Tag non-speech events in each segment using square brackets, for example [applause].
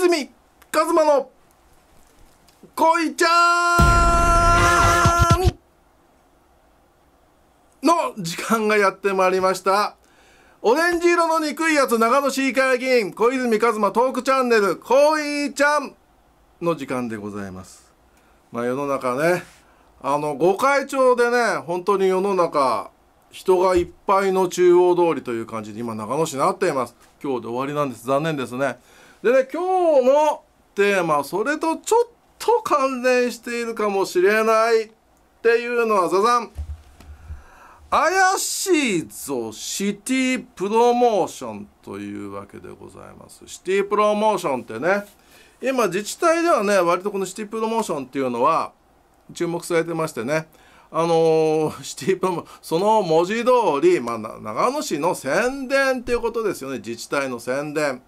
泉一馬の恋ちゃん。の時間がやってまいりました。オレンジ色の憎いやつ長野市議会議員小泉一馬トークチャンネル恋ちゃん。の時間でございます。まあ世の中ねあの御開帳でね本当に世の中人がいっぱいの中央通りという感じで今長野市になっています。今日で終わりなんです。残念ですね。でね今日のテーマそれとちょっと関連しているかもしれないっていうのはザザン。怪しいぞシティプロモーションというわけでございます。シティプロモーションってね今自治体ではね割とこのシティプロモーションっていうのは注目されてましてねあのー、[laughs] シティプロモその文字通り、まあ、長野市の宣伝っていうことですよね自治体の宣伝。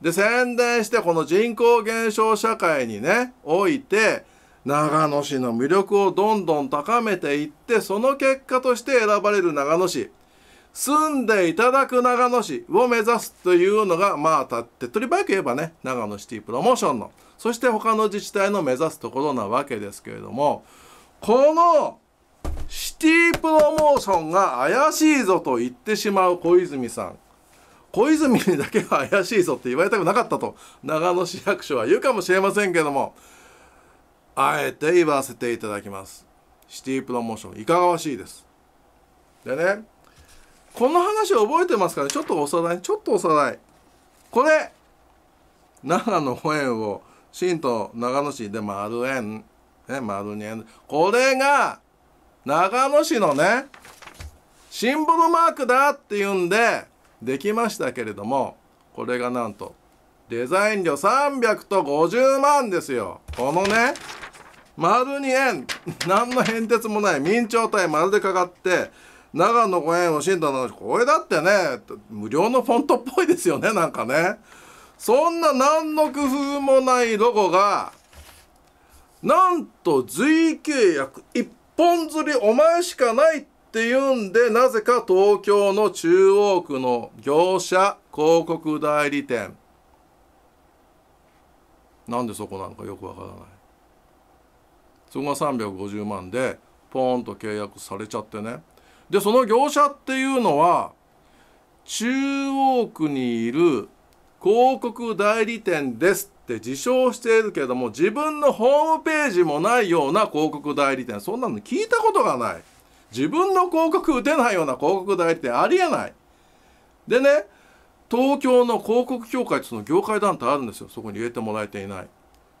で宣伝してこの人口減少社会にねおいて長野市の魅力をどんどん高めていってその結果として選ばれる長野市。住んでいただく長野市を目指すというのがまあ手っ取り早く言えばね長野シティプロモーションの。そして他の自治体の目指すところなわけですけれどもこのシティプロモーションが怪しいぞと言ってしまう小泉さん。小泉にだけは怪しいぞって言われたくなかったと。長野市役所は言うかもしれませんけども。あえて言わせていただきます。シティプロモーションいかがわしいです。でねこの話覚えてますかね？ちょっとおさらい。ちょっとおさらい。これ長野保園を新都長野市で丸園ね丸に円これが長野市のねシンボルマークだっていうんでできましたけれどもこれがなんとデザイン料300と50万ですよ。このね丸に円。何の変哲もない。明朝体。丸でかかって長野五円を新都のこれだってね無料のフォントっぽいですよねなんかね。そんな何の工夫もないロゴがなんと随契約一本釣りお前しかないってっていうんでなぜか東京の中央区の業者広告代理店。なんでそこなのかよくわからない。そこが350万でポーンと契約されちゃってね。でその業者っていうのは中央区にいる広告代理店ですって自称しているけども自分のホームページもないような広告代理店。そんなの聞いたことがない。自分の広告打てないような広告代理店ありえない。でね東京の広告協会ってその業界団体あるんですよそこに入れてもらえていない。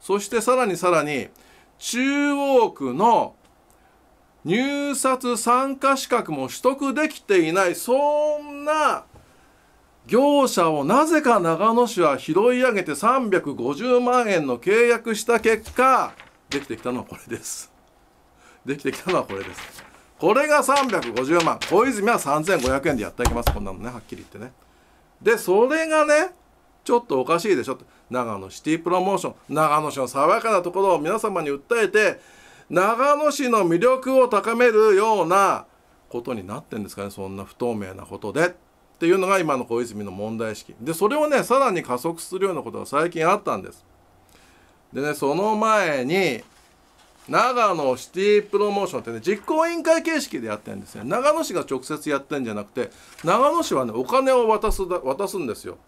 そしてさらにさらに中央区の入札参加資格も取得できていないそんな業者をなぜか長野市は拾い上げて350万円の契約した結果できてきたのはこれです。できてきたのはこれです。これが350万。小泉は3500円でやっていきます。こんなのね。はっきり言ってね。でそれがねちょっとおかしいでしょ。長野シティプロモーション。長野市の爽やかなところを皆様に訴えて長野市の魅力を高めるようなことになってんですかね。そんな不透明なことで。っていうのが今の小泉の問題意識。でそれをねさらに加速するようなことが最近あったんです。でねその前に長野シティプロモーションってね実行委員会形式でやってるんですね長野市が直接やってんじゃなくて長野市はねお金を渡す渡すんですよ。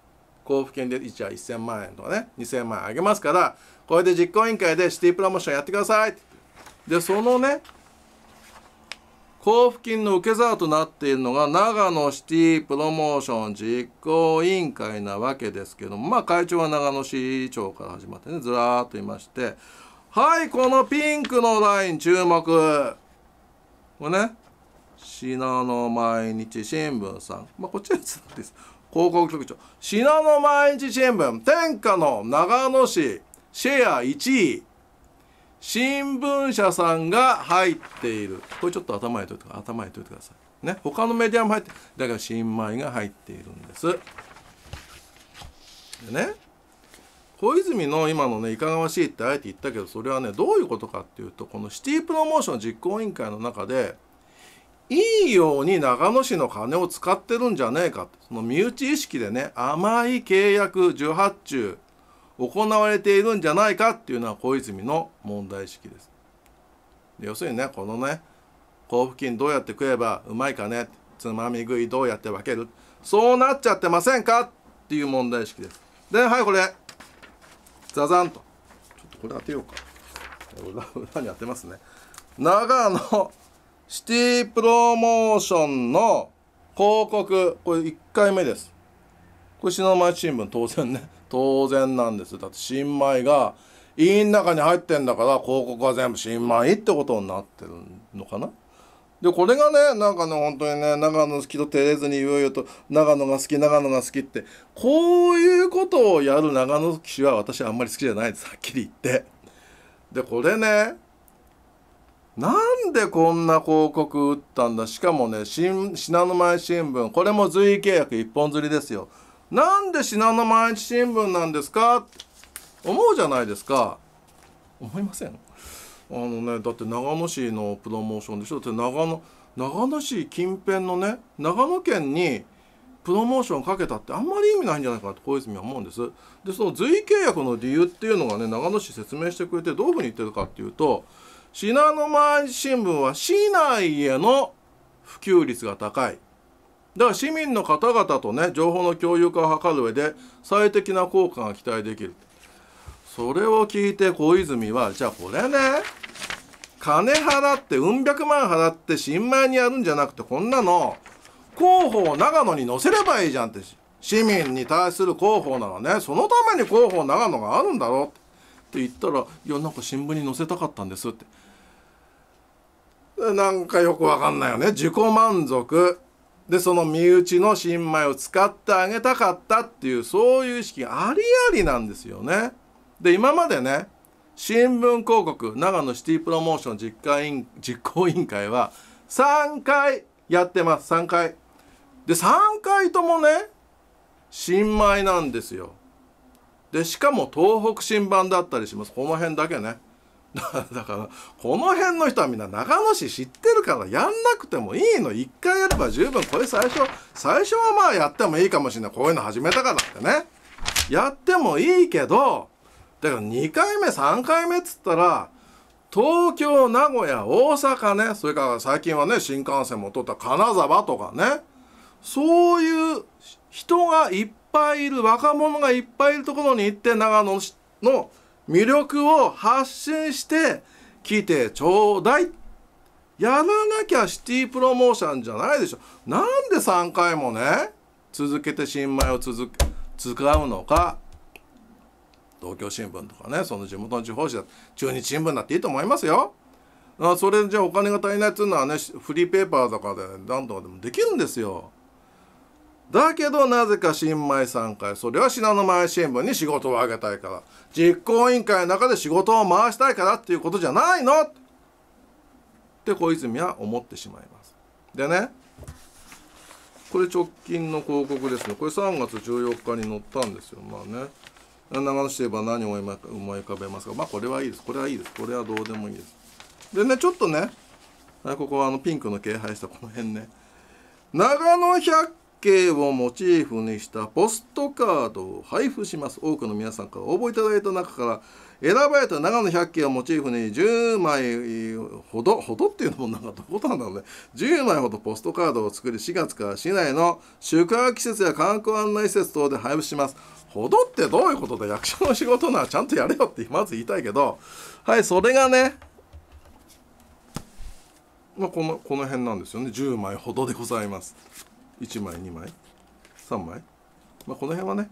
交付金で1は1000万円とかね2000万円あげますからこれで実行委員会でシティプロモーションやってください。でそのね交付金の受け皿となっているのが長野シティプロモーション実行委員会なわけですけどもまあ会長は長野市長から始まってねずらーっといましてはいこのピンクのライン注目。これね信濃毎日新聞さん。まあこっちです。広告局長。信濃毎日新聞天下の長野市シェア1位。新聞社さんが入っている。これちょっと頭にといて頭にといてください。ね他のメディアも入ってだから新米が入っているんです。でね。小泉の今のねいかがわしいってあえて言ったけどそれはねどういうことかっていうとこのシティプロモーション実行委員会の中でいいように長野市の金を使ってるんじゃねえかその身内意識でね甘い契約受発注行われているんじゃないかっていうのは小泉の問題意識です。要するにねこのね交付金どうやって食えばうまいかねつまみ食いどうやって分けるそうなっちゃってませんかっていう問題意識です。ではいこれ。ザザンと。ちょっとこれ当てようか。裏裏に当てますね。長野 [laughs] シティプロモーションの広告。これ1回目です。これ篠町新聞当然ね。[laughs] 当然なんです。だって新米が胃の中に入ってんだから広告は全部新米ってことになってるのかな。でこれがねなんかね本当にね長野好きと照れずに言うよと長野が好き長野が好きってこういうことをやる長野騎士は私はあんまり好きじゃないです。はっきり言って。でこれねなんでこんな広告打ったんだ？しかもね信濃前新聞これも随意契約一本釣りですよ。なんで信濃毎日新聞なんですか？って思うじゃないですか。思いません？あのねだって長野市のプロモーションでしょ？って長野長野市近辺のね長野県にプロモーションかけたってあんまり意味ないんじゃないかなと小泉は思うんです。でその随意契約の理由っていうのがね長野市説明してくれてどういうふうに言ってるかっていうと信濃毎日新聞は市内への普及率が高い。だから市民の方々とね情報の共有化を図る上で最適な効果が期待できる。それを聞いて小泉はじゃあこれね金払ってうん百万払って新米にやるんじゃなくてこんなの広報長野に載せればいいじゃんって市民に対する広報ならね。そのために広報長野があるんだろって。言ったら「いやなんか新聞に載せたかったんです」って。なんかよくわかんないよね。自己満足。でその身内の新米を使ってあげたかったっていうそういう意識ありありなんですよね。で今までね新聞広告長野シティプロモーション実行委員実行委員会は3回やってます3回。で3回ともね新米なんですよ。でしかも東北新版だったりしますこの辺だけね。[laughs] だからこの辺の人はみんな長野市知ってるからやんなくてもいいの1回やれば十分これ最初最初はまあやってもいいかもしれないこういうの始めたからってねやってもいいけどだから2回目3回目っつったら東京名古屋大阪ね。それから最近はね新幹線も通った金沢とかね。そういう人がいっぱいいる若者がいっぱいいるところに行って長野の魅力を発信して来てちょうだい。やらなきゃシティプロモーションじゃないでしょ。なんで3回もね続けて新米を続使うのか。東京新聞とかねその地元の地方紙だ中日新聞だっていいと思いますよ。あそれじゃあお金が足りないっていうのはねフリーペーパーとかで何とかでもできるんですよ。だけどなぜか新米3回それは信濃前新聞に仕事をあげたいから実行委員会の中で仕事を回したいからっていうことじゃないの。って小泉は思ってしまいます。でねこれ直近の広告ですねこれ3月14日に載ったんですよ。まあね。長野市といえば何を思い浮かべますか？まあこれはいいです。これはいいです。これはどうでもいいです。でねちょっとねここはあのピンクの掲載したこの辺ね。長野百景をモチーフにしたポストカードを配布します。多くの皆さんから応募いただいた中から選ばれた長野百景をモチーフに10枚ほどほどっていうのもなんかどことなんだろうね。10枚ほどポストカードを作り4月から市内の宿泊施設や観光案内施設等で配布します。ほどってどういうことだ役所の仕事ならちゃんとやれよってまず言いたいけどはいそれがねまあこのこの辺なんですよね。10枚ほどでございます。1枚2枚3枚まあこの辺はね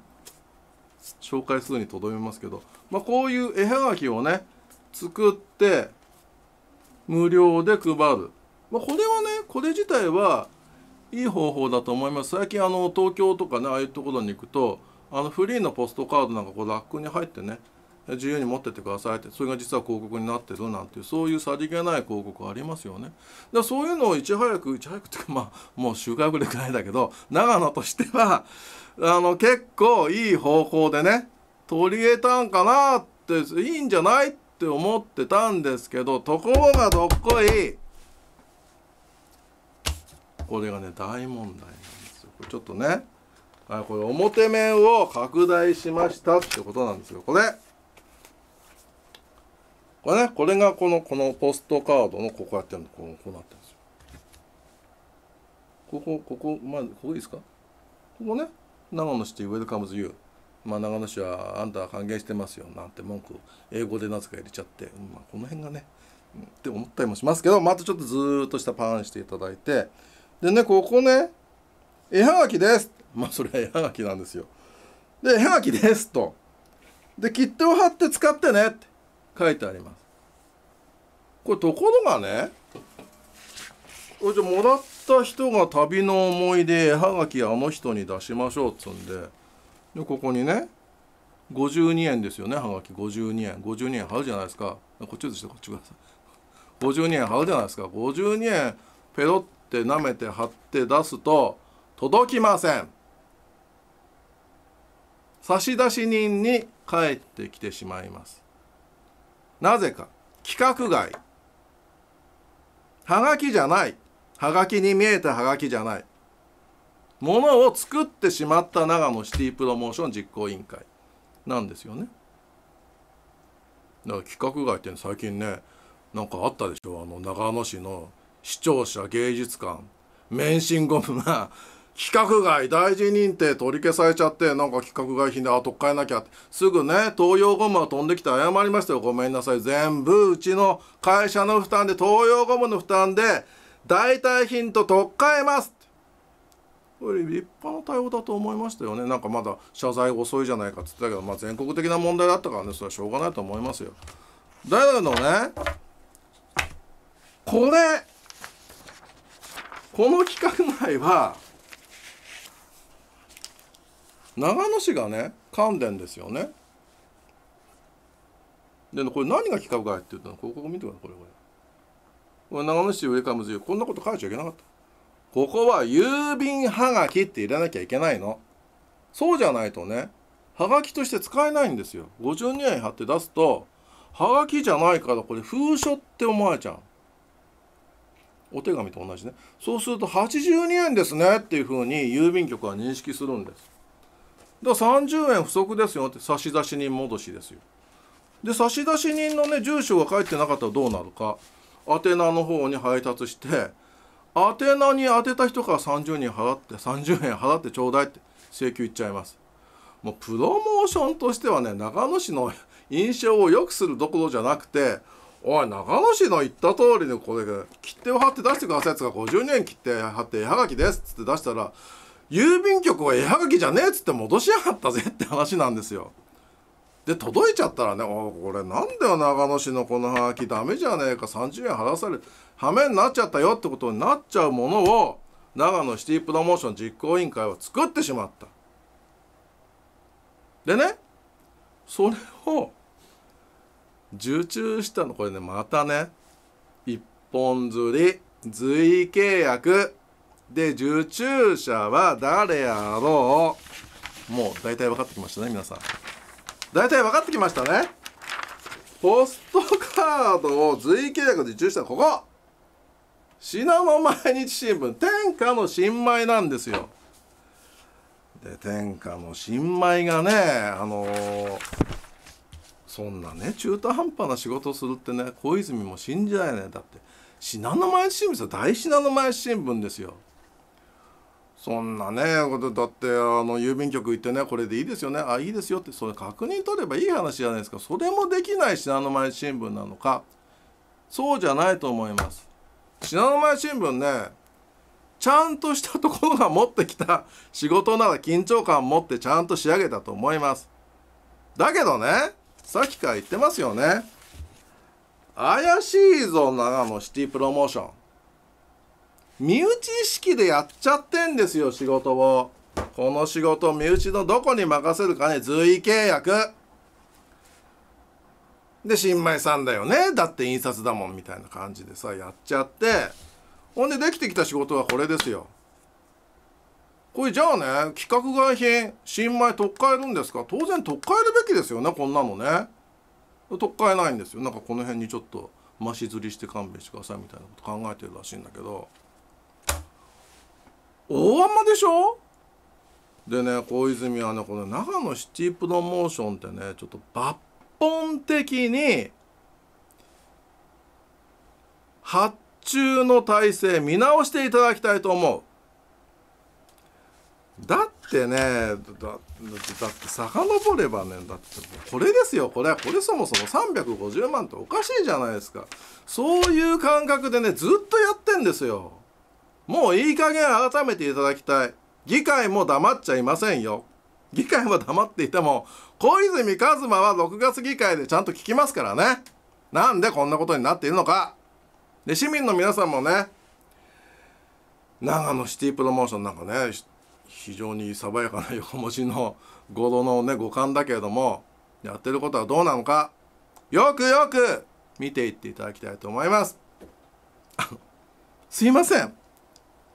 紹介するにとどめますけど、まあ、こういう絵はがきをね作って無料で配る、まあ、これはねこれ自体はいい方法だと思います。最近あの東京とかねああいうところに行くとあのフリーのポストカードなんかこうラックに入ってね自由に持ってってくださいってそれが実は広告になってるなんていうそういうさりげない広告ありますよね。だからそういうのをいち早くいち早くっていうかまあもう週間ぐらいくらいだけど長野としてはあの結構いい方法でね取り入れたんかなっていいんじゃないって思ってたんですけどところがどっこいこれがね大問題なんですよ。これちょっとねはい、これ表面を拡大しましたってことなんですよ。これ。これねこれがこのこのポストカードのここやってるの。こうこうなってるんですよ。ここここまあここいいですか？ここね。長野市ってウェルカムズユーまあ長野市はあんたは歓迎してますよ。なんて文句英語でなぜか入れちゃって、まあ、この辺がね、って思ったりもしますけどまたちょっとずーっとしたパンしていただいて。でねここね。絵はがきです。まあそれは絵はがきなんですよ。で絵はがきですと。で切手を貼って使ってねって書いてあります。これところがねこれじゃもらった人が旅の思い出絵はがきあの人に出しましょうっつんで。でここにね52円ですよねはがき。52円。52円貼るじゃないですか。こっちですしてこっちください。52円貼るじゃないですか。52円ペロって舐めて貼って出すと届きません。差出人に帰ってきてしまいます。なぜか。規格外。はがきじゃない。はがきに見えたはがきじゃない。ものを作ってしまった長野シティプロモーション実行委員会。なんですよね。だから規格外って最近ねなんかあったでしょ。あの長野市の視聴者芸術館。免震ゴムが規格外大事認定取り消されちゃってなんか規格外品であと変えなきゃって。すぐね東洋ゴムが飛んできて謝りましたよ。ごめんなさい。全部うちの会社の負担で東洋ゴムの負担で代替品と取っ換えますこれ立派な対応だと思いましたよね。なんかまだ謝罪遅いじゃないかっつってたけど、まあ、全国的な問題だったからね。それはしょうがないと思いますよ。だけどねこれこの規格内は長野市がね関連ですよね。でこれ何が規格外って言ったの？ここ見てくださいこれ。これこれ長野市上からむずいこんなこと書いちゃいけなかった。ここは郵便はがきって入れなきゃいけないの。そうじゃないとねはがきとして使えないんですよ。52円貼って出すとはがきじゃないからこれ封書って思われちゃう。お手紙と同じね。そうすると82円ですねっていうふうに郵便局は認識するんです。だから30円不足ですよって差出人戻しですよ。で差出人のね住所が書いてなかったらどうなるか。宛名の方に配達して宛名に当てた人から30人払って30円払ってちょうだいって請求いっちゃいます。もうプロモーションとしてはね長野市の印象を良くするどころじゃなくておい長野市の言った通りにこれ切手を貼って出してくださいっつが50年切手貼って絵はがきですっつって出したら郵便局は絵はがきじゃねえっつって戻しやがったぜって話なんですよ。で届いちゃったらね「おこれなんだよ長野市のこのハガキダメじゃねえか30円払されるはめになっちゃったよ」ってことになっちゃうものを長野シティプロモーション実行委員会は作ってしまった。でねそれを受注したのこれねまたね一本釣り随意契約で受注者は誰やろう？もう大体分かってきましたね皆さん。大体分かってきましたね。ポストカードを随契約で受注したここ。信濃毎日新聞。天下の新米なんですよ。で天下の新米がねあのー、そんなね中途半端な仕事をするってね小泉も信じられない。だって信濃毎日新聞ですよ。大信濃毎日新聞ですよ。そんなねだってあの郵便局行ってねこれでいいですよね。あいいですよってそれ確認取ればいい話じゃないですか。それもできない信濃毎日新聞なのか。そうじゃないと思います。信濃毎日新聞ねちゃんとしたところが持ってきた仕事なら緊張感持ってちゃんと仕上げたと思います。だけどねさっきから言ってますよね。怪しいぞ長野シティプロモーション。身内意識でやっちゃってんですよ仕事を。この仕事身内のどこに任せるかね随意契約。で新米さんだよね。だって印刷だもんみたいな感じでさやっちゃって。ほんでできてきた仕事はこれですよ。これじゃあね規格外品新米取っ換えるんですか？当然取っ換えるべきですよねこんなのね。取っ換えないんですよ。なんかこの辺にちょっと増し釣りして勘弁してくださいみたいなこと考えてるらしいんだけど。大甘でしょ？でね小泉はねこの長野シティプロモーションってねちょっと抜本的に発注の体制見直していただきたいと思う。だってねだだって遡ればねだってこれですよ。これこれそもそも350万っておかしいじゃないですか。そういう感覚でねずっとやってんですよ。もういい加減改めていただきたい。議会も黙っちゃいませんよ。議会は黙っていても小泉一馬は6月議会でちゃんと聞きますからね。なんでこんなことになっているのか。で市民の皆さんもね長野シティプロモーションなんかね非常に爽やかな横文字の語呂のね五感だけれどもやってることはどうなのか。よくよく見ていっていただきたいと思います。すいません。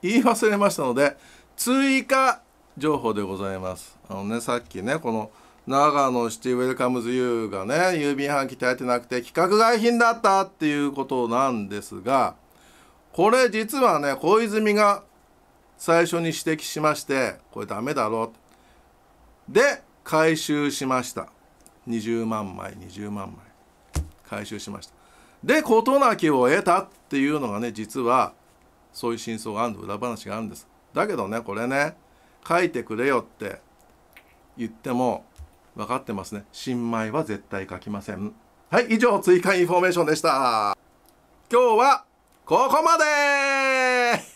言い忘れましたので追加情報でございます。あのねさっきねこの長野シティウェルカムズユーがね郵便販機耐えてなくて規格外品だったっていうことなんですがこれ実はね小泉が最初に指摘しましてこれダメだろう。で回収しました。20万枚20万枚。回収しました。で事なきを得たっていうのがね実はそういう真相がある裏話があるんです。だけどねこれね書いてくれよって言っても分かってますね。新米は絶対書きません。はい以上追加インフォメーションでした。今日はここまで。